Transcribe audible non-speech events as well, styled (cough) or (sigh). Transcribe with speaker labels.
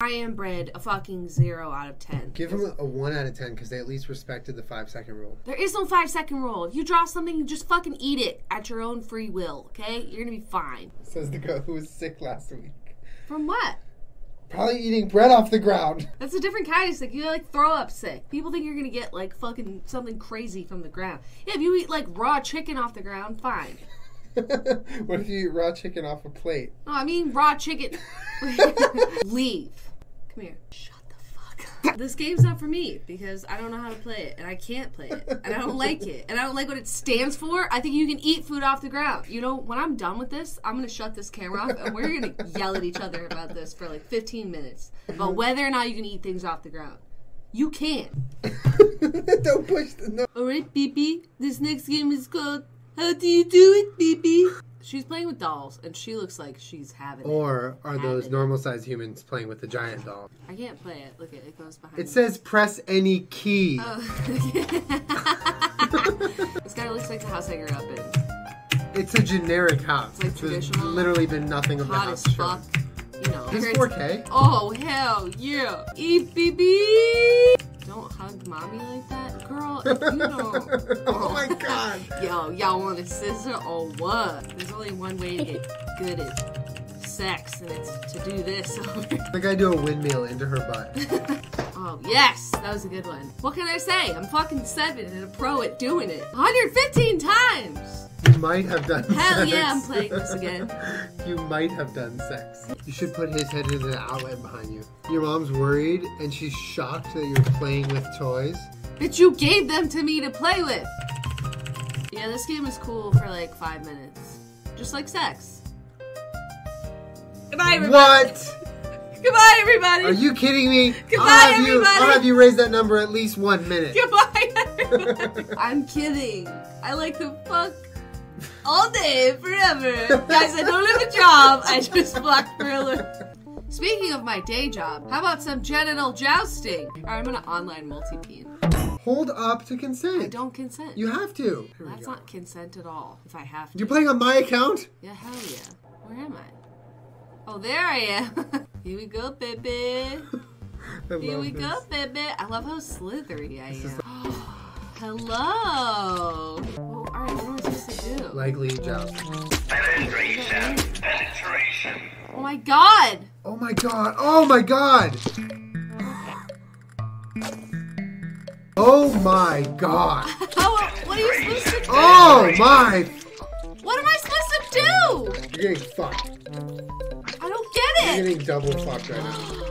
Speaker 1: I am bred a fucking zero out of ten.
Speaker 2: Give them a one out of ten because they at least respected the five second rule.
Speaker 1: There is no five second rule. If you draw something, you just fucking eat it at your own free will. Okay, you're gonna be fine.
Speaker 2: Says the girl who was sick last week.
Speaker 1: From what?
Speaker 2: Probably eating bread off the ground. (laughs)
Speaker 1: That's a different kind of sick. You like throw up sick. People think you're gonna get like fucking something crazy from the ground. Yeah, if you eat like raw chicken off the ground, fine. (laughs)
Speaker 2: what if you eat raw chicken off a plate?
Speaker 1: No, I mean raw chicken. (laughs) Leave. Come here. Shut the fuck up. This game's not for me because I don't know how to play it and I can't play it and I don't like it and I don't like what it stands for. I think you can eat food off the ground. You know, when I'm done with this, I'm gonna shut this camera off and we're gonna (laughs) yell at each other about this for like 15 minutes about whether or not you can eat things off the ground. You can. (laughs)
Speaker 2: Don't push the no.
Speaker 1: Alright, BB. This next game is called How Do You Do It, BB? She's playing with dolls and she looks like she's having it.
Speaker 2: Or are those normal sized humans playing with the giant doll?
Speaker 1: I can't play it. Look, it, it goes behind.
Speaker 2: It
Speaker 1: me.
Speaker 2: says press any key. Oh. (laughs)
Speaker 1: this guy looks like the house I grew up in.
Speaker 2: It's a generic house.
Speaker 1: It's like
Speaker 2: There's
Speaker 1: traditional.
Speaker 2: literally been nothing of the
Speaker 1: Hot
Speaker 2: house
Speaker 1: as fuck. You know.
Speaker 2: It's 4K.
Speaker 1: Oh hell yeah! Eat BB. Don't hug mommy like that, girl. If you (laughs) don't.
Speaker 2: oh my (laughs) god.
Speaker 1: Yo, y'all want a scissor or what? There's only one way to get good at sex, and it's to do this. (laughs)
Speaker 2: The I do a windmill into her butt.
Speaker 1: Oh yes, that was a good one. What can I say? I'm fucking seven and a pro at doing it. 115 times.
Speaker 2: You might have done
Speaker 1: Hell
Speaker 2: sex.
Speaker 1: yeah, I'm playing this again. (laughs)
Speaker 2: You might have done sex. You should put his head into the outlet behind you. Your mom's worried and she's shocked that you're playing with toys.
Speaker 1: But you gave them to me to play with. Yeah, this game is cool for like five minutes. Just like sex. Goodbye, everybody.
Speaker 2: What?
Speaker 1: Goodbye, everybody.
Speaker 2: Are you kidding me?
Speaker 1: Goodbye,
Speaker 2: I'll have you
Speaker 1: everybody.
Speaker 2: I'll have you raise that number at least one minute.
Speaker 1: Goodbye, everybody. (laughs) I'm kidding. I like to fuck (laughs) all day, forever. Guys, I don't have a job. I just fuck for a living. Speaking of my day job, how about some genital jousting? Alright, I'm gonna online multi-peen.
Speaker 2: Hold up to consent.
Speaker 1: I don't consent.
Speaker 2: You have to. Here
Speaker 1: That's not consent at all. If I have to.
Speaker 2: You're playing on my account?
Speaker 1: Yeah, hell yeah. Where am I? Oh, there I am. (laughs) Here we go, baby. (laughs) Here we
Speaker 2: this.
Speaker 1: go, baby. I love how slithery I
Speaker 2: This is
Speaker 1: am. (gasps) Hello. Oh, all right, what am I supposed to do?
Speaker 2: Likely joust.
Speaker 3: Penetration. Penetration.
Speaker 1: oh my god.
Speaker 2: Oh my god. Oh my god. Oh my god. (laughs)
Speaker 1: How, what are you supposed to do?
Speaker 2: Oh my.
Speaker 1: What am I supposed to do?
Speaker 2: You're getting fucked.
Speaker 1: I don't
Speaker 2: You're getting double fucked right now.